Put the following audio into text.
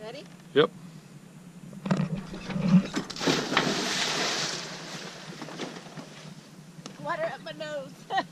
Ready? Yep. Water up my nose.